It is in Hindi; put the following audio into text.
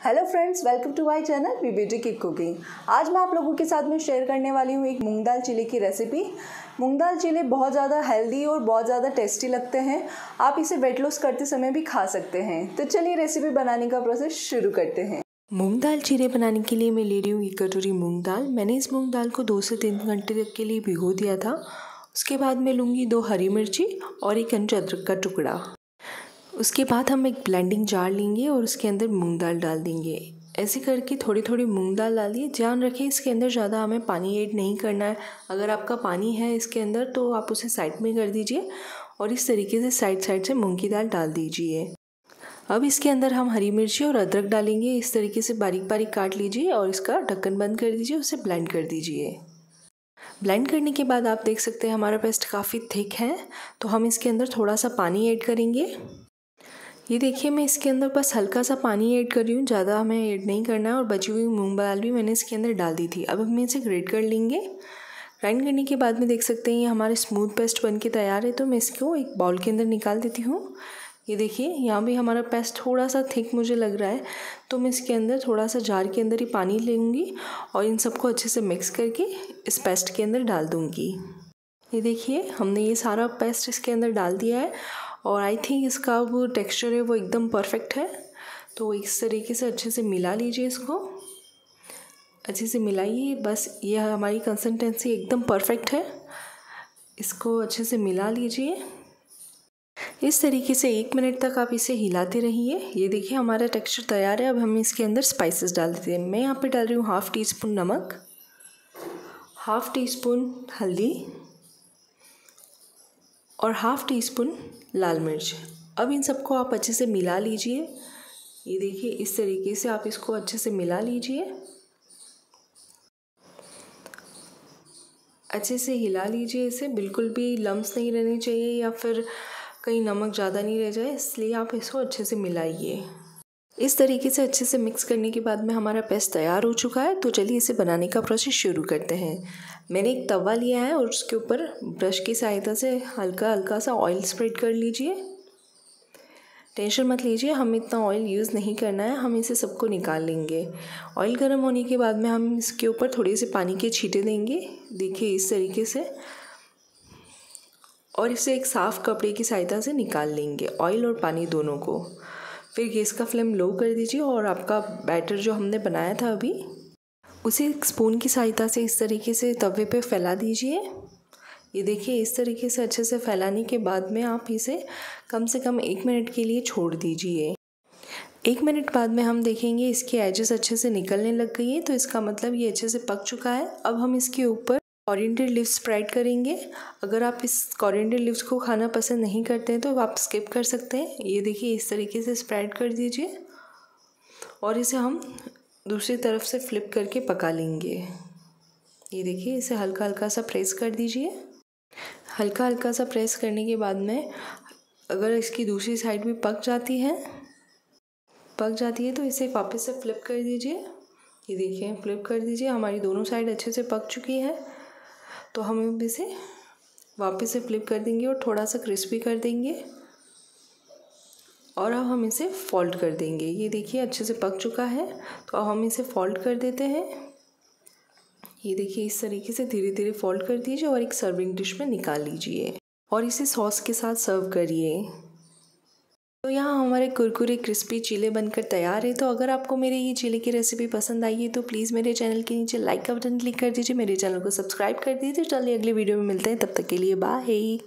Hello friends welcome to my channel B beauty की कुकिंग आज मैं आप लोगों के साथ में शेयर करने वाली हूँ एक मूंग दाल चिली की रेसिपी मूंग दाल चिली बहुत ज़्यादा हेल्दी और बहुत ज़्यादा टेस्टी लगते हैं। आप इसे वेट लॉस करते समय भी खा सकते हैं। तो चलिए रेसिपी बनाने का प्रोसेस शुरू करते हैं। मूंग दाल चीरे बनाने के लिए मैं ले रही हूँ एक कटोरी मूंग दाल। मैंने इस मूंग दाल को दो से तीन घंटे तक के लिए भिगो दिया था। उसके बाद मैं लूँगी दो हरी मिर्ची और एक इंच अदरक का टुकड़ा। उसके बाद हम एक ब्लेंडिंग जार लेंगे और उसके अंदर मूंग दाल डाल देंगे। ऐसे करके थोड़ी थोड़ी मूंग दाल डालिए। ध्यान रखें इसके अंदर ज़्यादा हमें पानी ऐड नहीं करना है। अगर आपका पानी है इसके अंदर तो आप उसे साइड में कर दीजिए और इस तरीके से साइड साइड से मूंग की दाल डाल दीजिए। अब इसके अंदर हम हरी मिर्ची और अदरक डालेंगे। इस तरीके से बारीक बारीक काट लीजिए और इसका ढक्कन बंद कर दीजिए, उसे ब्लेंड कर दीजिए। ब्लेंड करने के बाद आप देख सकते हैं हमारा पेस्ट काफ़ी थिक है। तो हम इसके अंदर थोड़ा सा पानी ऐड करेंगे। ये देखिए, मैं इसके अंदर बस हल्का सा पानी ऐड कर रही हूँ, ज़्यादा हमें ऐड नहीं करना है और बची हुई मूंग दाल भी मैंने इसके अंदर डाल दी थी। अब हम इसे ग्रेट कर लेंगे। ग्राइंड करने के बाद में देख सकते हैं, ये हमारे स्मूथ पेस्ट बन के तैयार है तो मैं इसको एक बाउल के अंदर निकाल देती हूँ। ये देखिए, यहाँ भी हमारा पेस्ट थोड़ा सा थिक मुझे लग रहा है तो मैं इसके अंदर थोड़ा सा जार के अंदर ही पानी लेंगी और इन सबको अच्छे से मिक्स करके इस पेस्ट के अंदर डाल दूँगी। ये देखिए, हमने ये सारा पेस्ट इसके अंदर डाल दिया है और आई थिंक इसका वो टेक्सचर है वो एकदम परफेक्ट है। तो इस तरीके से अच्छे से मिला लीजिए इसको। अच्छे से मिलाइए, बस ये हमारी कंसिस्टेंसी एकदम परफेक्ट है। इसको अच्छे से मिला लीजिए। इस तरीके से एक मिनट तक आप इसे हिलाते रहिए। ये देखिए हमारा टेक्सचर तैयार है। अब हम इसके अंदर स्पाइसेस डाल देते हैं। मैं यहाँ पे डाल रही हूँ हाफ़ टी स्पून नमक हाफ़ टी स्पून हल्दी। और हाफ़ टी स्पून लाल मिर्च। अब इन सबको आप अच्छे से मिला लीजिए। ये देखिए, इस तरीके से आप इसको अच्छे से मिला लीजिए। अच्छे से हिला लीजिए इसे। बिल्कुल भी लम्स नहीं रहने चाहिए या फिर कहीं नमक ज़्यादा नहीं रह जाए, इसलिए आप इसको अच्छे से मिलाइए। इस तरीके से अच्छे से मिक्स करने के बाद में हमारा पेस्ट तैयार हो चुका है तो चलिए इसे बनाने का प्रोसेस शुरू करते हैं। मैंने एक तवा लिया है और उसके ऊपर ब्रश की सहायता से हल्का हल्का सा ऑयल स्प्रेड कर लीजिए। टेंशन मत लीजिए, हम इतना ऑयल यूज़ नहीं करना है, हम इसे सबको निकाल लेंगे। ऑयल गर्म होने के बाद में हम इसके ऊपर थोड़े से पानी के छींटे देंगे। देखिए इस तरीके से। और इसे एक साफ़ कपड़े की सहायता से निकाल लेंगे ऑयल और पानी दोनों को। फिर गैस का फ्लेम लो कर दीजिए और आपका बैटर जो हमने बनाया था अभी, उसे एक स्पून की सहायता से इस तरीके से तवे पे फैला दीजिए। ये देखिए, इस तरीके से अच्छे से फैलाने के बाद में आप इसे कम से कम एक मिनट के लिए छोड़ दीजिए। एक मिनट बाद में हम देखेंगे इसकी एजेस अच्छे से निकलने लग गई है तो इसका मतलब ये अच्छे से पक चुका है। अब हम इसके ऊपर कॉरिएंडर लिव्स स्प्राइड करेंगे। अगर आप इस कॉरिएंडर लिव्स को खाना पसंद नहीं करते हैं तो आप स्किप कर सकते हैं। ये देखिए, इस तरीके से स्प्रेड कर दीजिए। और इसे हम दूसरी तरफ़ से फ्लिप करके पका लेंगे। ये देखिए, इसे हल्का हल्का सा प्रेस कर दीजिए। हल्का हल्का सा प्रेस करने के बाद में अगर इसकी दूसरी साइड भी पक जाती है, पक जाती है तो इसे वापस से फ्लिप कर दीजिए। ये देखिए फ्लिप कर दीजिए। हमारी दोनों साइड अच्छे से पक चुकी है। तो हम इसे वापस से फ्लिप कर देंगे और थोड़ा सा क्रिस्पी कर देंगे। और अब हम इसे फोल्ड कर देंगे। ये देखिए अच्छे से पक चुका है। तो अब हम इसे फोल्ड कर देते हैं। ये देखिए इस तरीके से धीरे धीरे फोल्ड कर दीजिए और एक सर्विंग डिश में निकाल लीजिए। और इसे सॉस के साथ सर्व करिए। तो यहाँ हमारे कुरकुरे क्रिस्पी चीले बनकर तैयार है। तो अगर आपको मेरे ये चीले की रेसिपी पसंद आई है तो प्लीज़ मेरे चैनल के नीचे लाइक का बटन क्लिक कर दीजिए। मेरे चैनल को सब्सक्राइब कर दीजिए। चलिए अगले वीडियो में मिलते हैं। तब तक के लिए बाय